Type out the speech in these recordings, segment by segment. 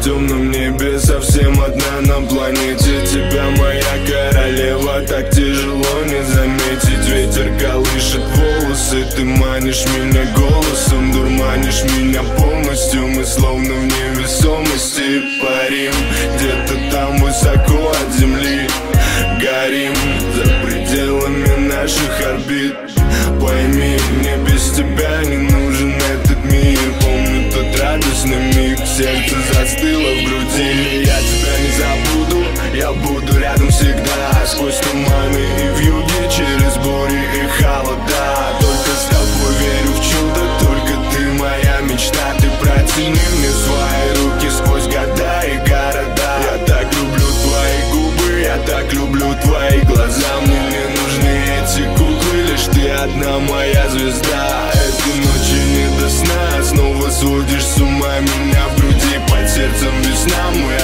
темном небе Совсем одна на планете. Тебя моя королева Так тяжело не заметить. Ветер колышет волосы Ты манишь меня голосом Дурманишь меня полностью. Мы словно в невесомости Парим где-то там высоко одна моя звезда. Этой ночи не до сна, снова сводишь с ума меня. В груди Под сердцем весна, мы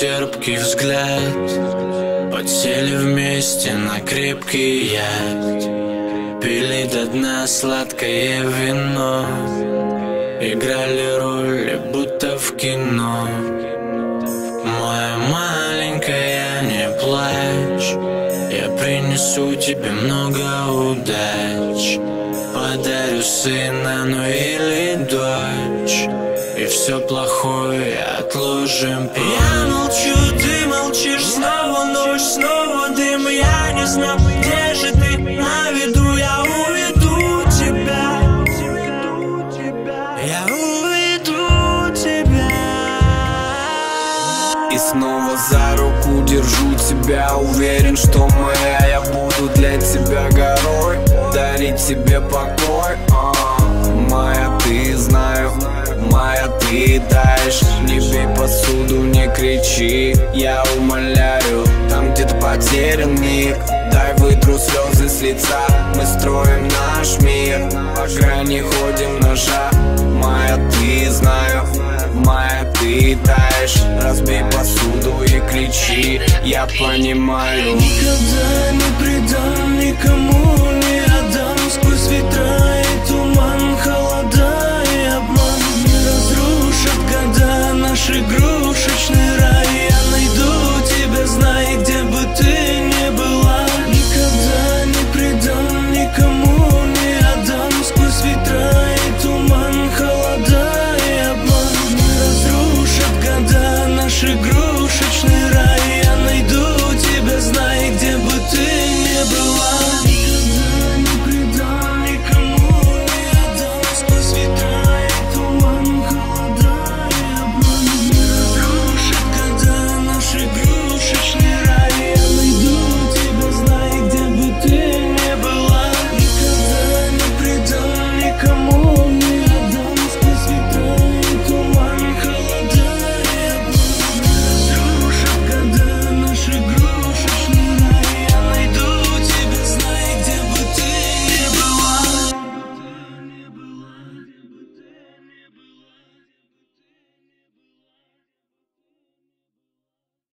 терпкий взгляд. Подсели вместе на крепкий яд. Пили до дна сладкое вино. Играли роли, будто в кино. Моя маленькая, не плачь. Я принесу тебе много удач. Подарю сына, ну или дочь И все плохое отложим. Я молчу, ты молчишь Снова ночь, снова дым. Я не знаю, где же ты На виду. Я уведу тебя Я уведу тебя. И снова за руку держу тебя. Уверен, что моя я буду для тебя горой. Дарить тебе покой. А, Моя ты моя ты таешь Не бей посуду, не кричи, я умоляю Там где-то потерян миг Дай вытру слезы с лица. Мы строим наш мир. По грани ходим ножа. Моя ты знаю. Моя ты таешь Разбей посуду и кричи. Я понимаю. Никогда не предам, никому не отдам. Сквозь ветра больше грусть